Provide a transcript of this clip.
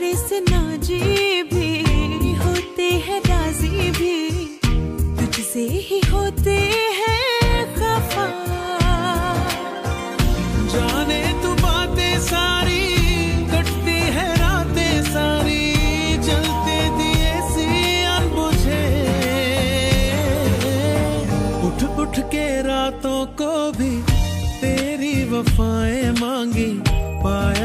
कृष्णा जी भी होते हैं, राज़ी भी। तुझसे ही होते हैं खफा। जाने तू बातें सारी, कटती है रातें सारी जलते दिए सी अनबुझे उठ उठ के रातों को भी तेरी वफाएँ मांगी, पाए